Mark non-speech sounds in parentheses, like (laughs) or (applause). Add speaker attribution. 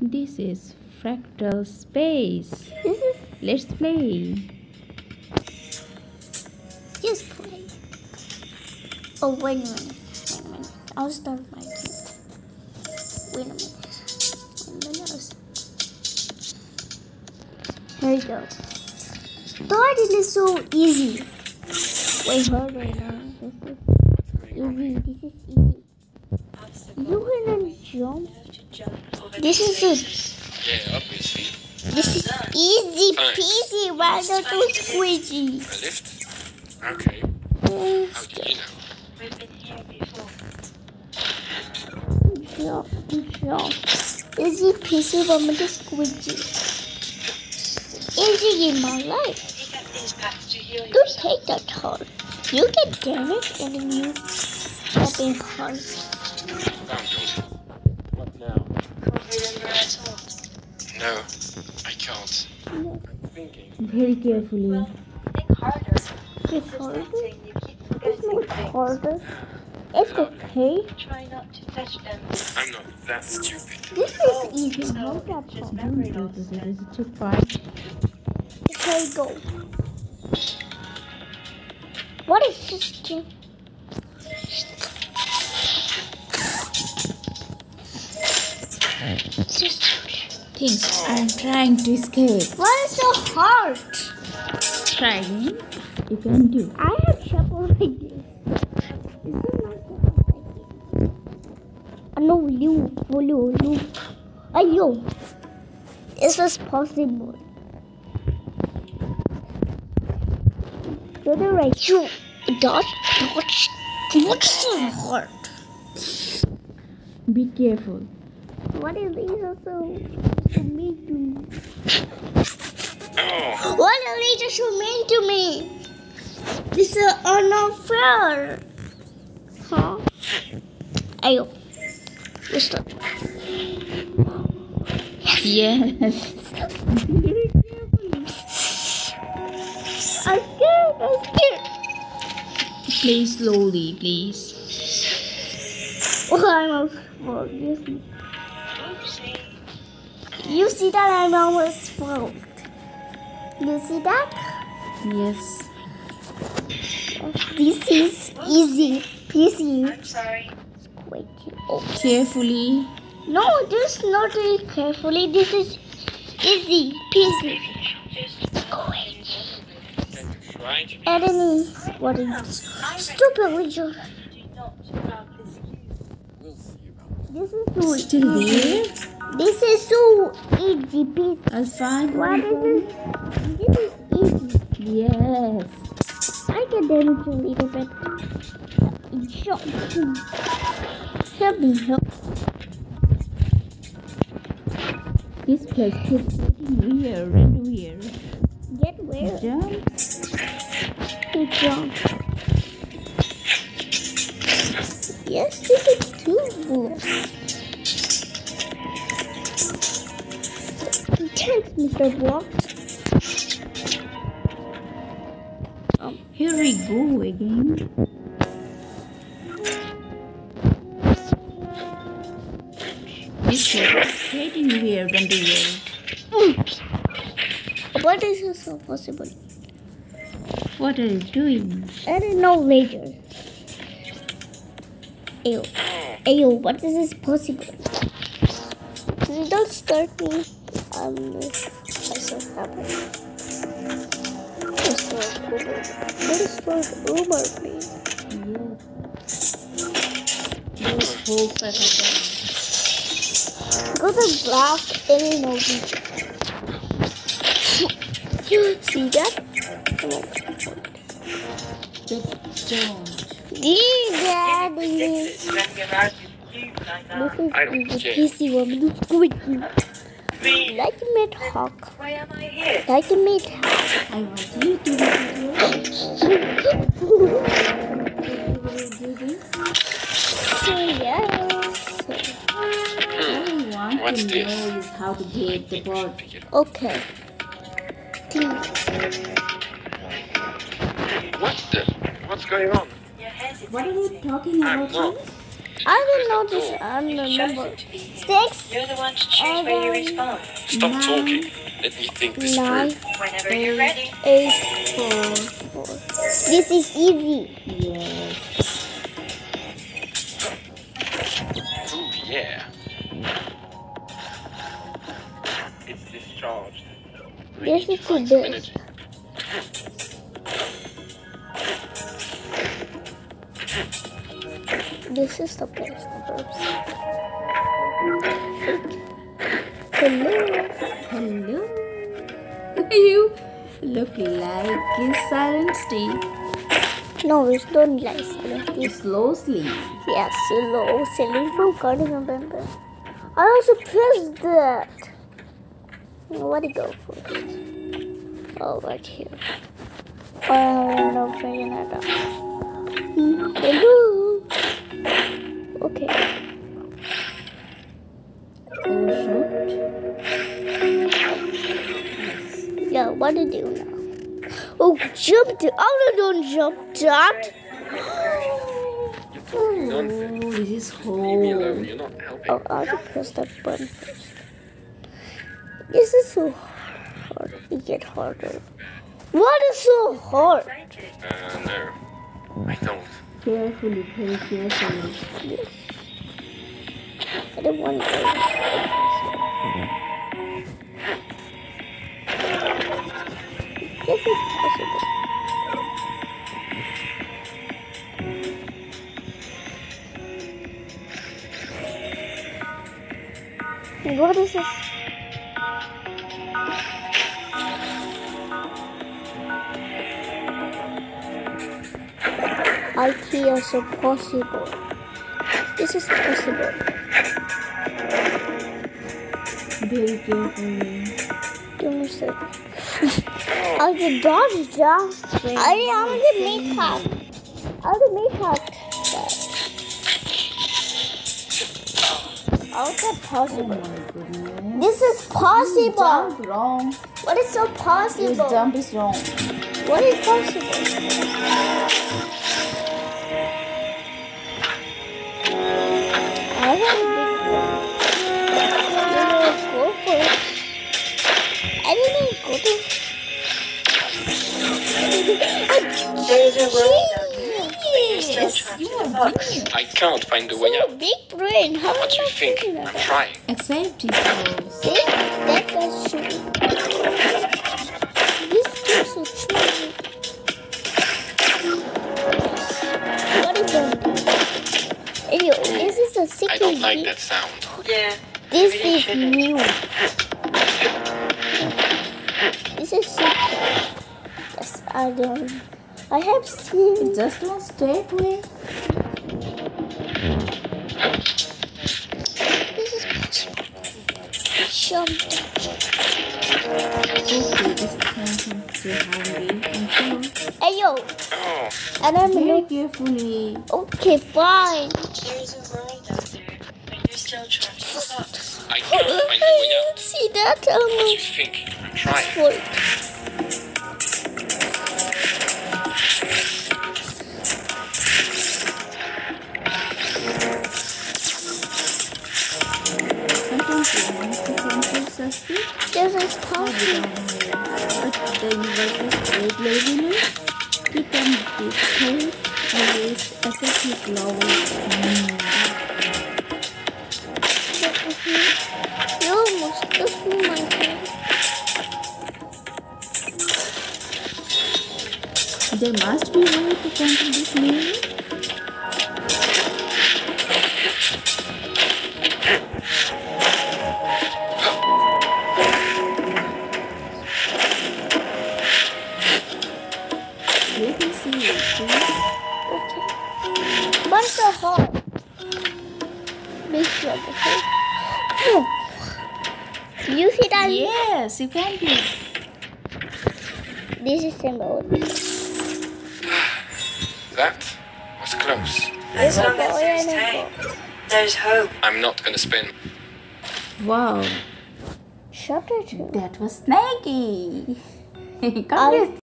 Speaker 1: This is fractal space.
Speaker 2: This is
Speaker 1: Let's play.
Speaker 2: just play. Oh wait a minute. Wait a minute. I'll start my game. Wait a minute. Wait a minute. Here we go. Starting is so easy. Wait, hold on. This is easy. This is easy. You can jump. This is it.
Speaker 3: Yeah, obviously.
Speaker 2: This is easy peasy. Why not do squeegee?
Speaker 3: A lift? Okay. How do you know?
Speaker 4: We've been here before.
Speaker 2: Jump, jump. Easy peasy, but with the squeegee. Easy in my life.
Speaker 4: Pick up these packs to heal
Speaker 2: Don't take that hard. You get damaged and then you get being
Speaker 3: No, I can't. I'm.
Speaker 1: Very carefully.
Speaker 4: Think harder.
Speaker 2: It's harder.
Speaker 4: thinking, you keep
Speaker 2: It's not harder. It's okay.
Speaker 4: Try not to touch them.
Speaker 3: I'm not that stupid.
Speaker 2: This is easy.
Speaker 4: So,
Speaker 2: Not that
Speaker 4: just
Speaker 2: hard.
Speaker 4: memory loss.
Speaker 1: It's a trick part.
Speaker 2: Okay, go. (laughs) What is this
Speaker 1: Things. I'm trying to escape.
Speaker 2: why is so hard?
Speaker 1: Trying. You can do.
Speaker 2: I have trouble like this. Is it not like this? Uh, No, you, follow, you. Ayo. Is this possible? To the right. You, dot, dot, what's so hard?
Speaker 1: Be careful.
Speaker 2: What is these are so, so mean to me?
Speaker 3: Oh,
Speaker 2: What are these so mean to me? This is unfair. Huh? Ayo. Let's start.
Speaker 1: Yes. Very (laughs) carefully.
Speaker 2: I'm scared. I'm scared.
Speaker 1: Play slowly, please.
Speaker 2: Oh, I'm almost well, you see.
Speaker 4: Oopsie.
Speaker 2: You see that I'm almost full. You see that?
Speaker 1: Yes.
Speaker 2: This is easy peasy.
Speaker 4: I'm sorry.
Speaker 2: Wait. Oh.
Speaker 1: Carefully.
Speaker 2: No, this is not really carefully. This is easy peasy.
Speaker 4: Just
Speaker 2: Wait.
Speaker 3: can you try to
Speaker 2: Enemy. What is stupid wizard?
Speaker 4: do not grab this cube.
Speaker 3: We'll see about
Speaker 2: This is so
Speaker 1: Still
Speaker 2: easy.
Speaker 1: there?
Speaker 2: This is so easy peasy.
Speaker 1: I'll find
Speaker 2: What is this? This is easy.
Speaker 1: Yes.
Speaker 2: I can damage a little bit. Jump. Help me help.
Speaker 1: This place keeps getting weird and weird.
Speaker 2: Get where?
Speaker 1: Jump.
Speaker 2: To jump. Yes, this is. Thanks, Mr. Block. Um,
Speaker 1: Here we go again. This is getting weird and weird.
Speaker 2: what is this so possible?
Speaker 1: What are you doing?
Speaker 2: I don't know later. Ayo. Ayo, what is this possible? Don't start me. Um, I'm so happy. Start Uber. Don't start Uber, please.
Speaker 1: Yes. Those holes that are down.
Speaker 2: Go to black any feature. You see that? Come on.
Speaker 1: Just don't.
Speaker 2: This is the. PC woman. Like a mid hawk. Like a mid hawk.
Speaker 1: I want you to
Speaker 2: yes.
Speaker 1: All I
Speaker 3: What's this?
Speaker 1: know how to the.
Speaker 2: Okay. Team.
Speaker 3: What the? What's going on?
Speaker 4: You're hesitating.
Speaker 1: What are you talking
Speaker 3: I'm
Speaker 1: about?
Speaker 3: not.
Speaker 2: I don't know this.
Speaker 3: that door?
Speaker 2: I don't
Speaker 4: Shows
Speaker 2: remember.
Speaker 4: it to me.
Speaker 2: Six,
Speaker 4: You're the one to choose where you respawn.
Speaker 3: Stop
Speaker 2: Nine,
Speaker 3: talking. Let me think this
Speaker 2: nine,
Speaker 3: through.
Speaker 4: Whenever you're ready.
Speaker 2: eight, four, four. This is easy.
Speaker 1: Yes.
Speaker 3: Ooh, yeah.
Speaker 5: It's discharged.
Speaker 2: This is too
Speaker 3: Find
Speaker 2: big. This is the best. Oops. Hello.
Speaker 1: Hello. (laughs) you look like a silent Steve.
Speaker 2: No, it's don't like silent. It's
Speaker 1: Slow sleep.
Speaker 2: yes, slow silent from oh, Guardian Bamba. I also pressed that. Where to go first? Oh, right here. Oh, no, freaking out.
Speaker 1: Hmm,
Speaker 2: hello. What to do now? Oh, jump to. Oh, no, don't jump that.
Speaker 3: You're.
Speaker 1: Oh, this is
Speaker 3: Leave me alone.
Speaker 1: home.
Speaker 3: You're.
Speaker 2: Oh, I have to press that button first. This is so hard. It get harder. What is so hard?
Speaker 3: Uh, no. I don't.
Speaker 1: Carefully, very carefully.
Speaker 2: Yes. I don't want to. This is possible. What is this? I feel so possible. This is possible.
Speaker 1: Very carefully.
Speaker 2: Give me sec. I'll just dodge down. I am the makeup. I'll the makeup. How is that
Speaker 1: Oh
Speaker 2: possible?
Speaker 1: my.
Speaker 2: This is possible.
Speaker 1: Jump wrong.
Speaker 2: What is so
Speaker 1: This
Speaker 2: possible?
Speaker 1: jump is wrong.
Speaker 2: What is possible?
Speaker 4: There's a road out. You're still
Speaker 2: Yes.
Speaker 4: trapped in the box.
Speaker 3: I can't find a way out.
Speaker 2: big brain. How
Speaker 3: What do you think?
Speaker 2: thinking
Speaker 3: I'm
Speaker 2: of that?
Speaker 3: trying.
Speaker 1: Accept his pose.
Speaker 2: See? That guy's shooting. This keeps so true. What is that? Anyway, this is a
Speaker 3: I
Speaker 2: secret.
Speaker 3: don't like that sound.
Speaker 4: Yeah.
Speaker 2: This
Speaker 4: really
Speaker 2: is
Speaker 4: shouldn't.
Speaker 2: new. Yes, I don't. I have seen.
Speaker 1: it Just one step away.
Speaker 2: This is possible. Jump.
Speaker 1: Okay, this time I'm too hungry. I'm.
Speaker 2: Hey yo,
Speaker 3: Oh,
Speaker 2: and I'm
Speaker 1: Very
Speaker 2: like,
Speaker 1: carefully.
Speaker 2: okay, fine.
Speaker 4: There's a road out there. But you're still trapped in the.
Speaker 3: I can't find a way out.
Speaker 2: See that?
Speaker 3: Um, what do you
Speaker 2: Almost
Speaker 3: think? I'm trying.
Speaker 1: Don't know. But the universe is laziness. He can dictate always laws. Mm.
Speaker 2: You almost me my hand.
Speaker 1: There must be a way to control this meal. Yes, you can do.
Speaker 2: This is symbol.
Speaker 3: That was close.
Speaker 4: As long as there's
Speaker 2: in
Speaker 4: time, there's hope.
Speaker 3: I'm not gonna spin.
Speaker 1: Wow,
Speaker 2: Chapter 2.
Speaker 1: that was Snaggy. snaky. (laughs)
Speaker 2: I-
Speaker 1: Congrats.